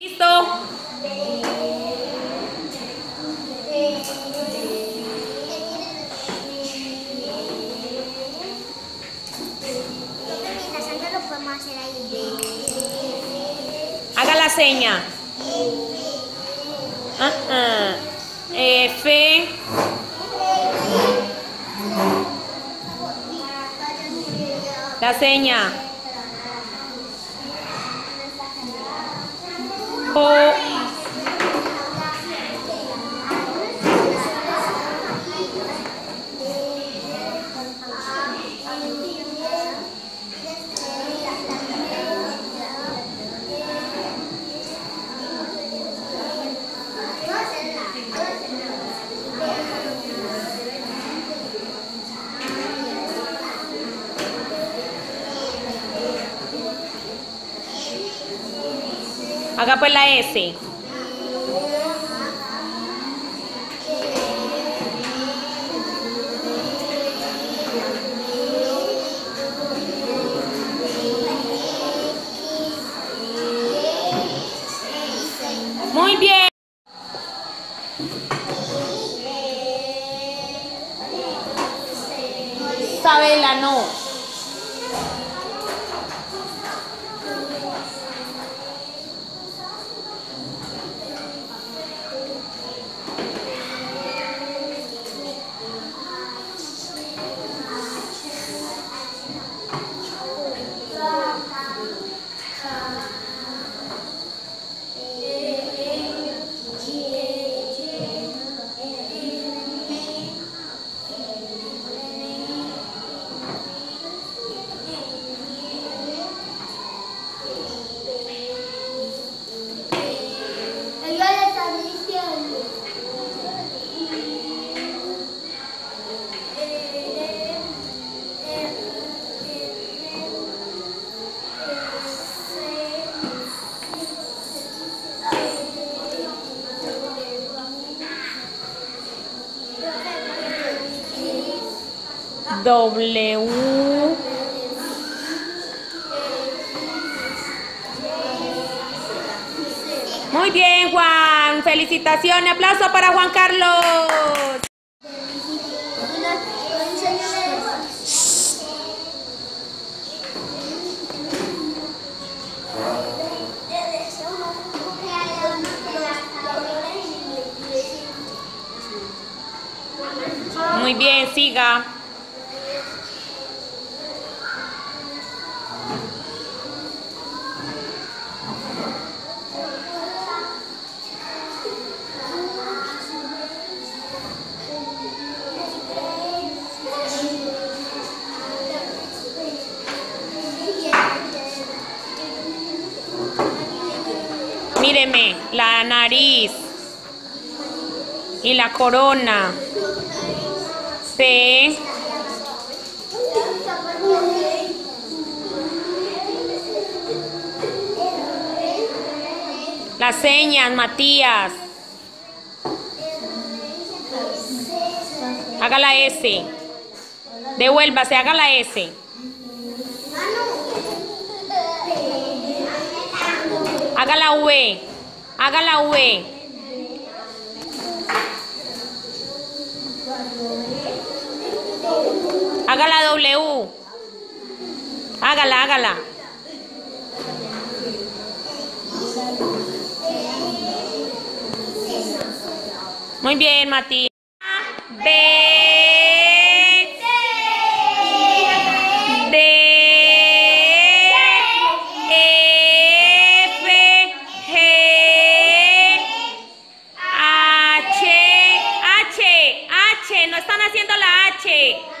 ¿Listo? Haga la seña. Ah, ah. F. La seña. Oh. Haga pues la S. Muy bien. Sabela, no. Muy bien, Juan. Felicitaciones. Aplauso para Juan Carlos. Muy bien, siga. Míreme, la nariz y la corona. C. Las señas, Matías. Haga la S. Devuélvase, haga la S. Haga la V. Haga la V. Haga la W. Hágala, hágala. Muy bien, Matías. B. day.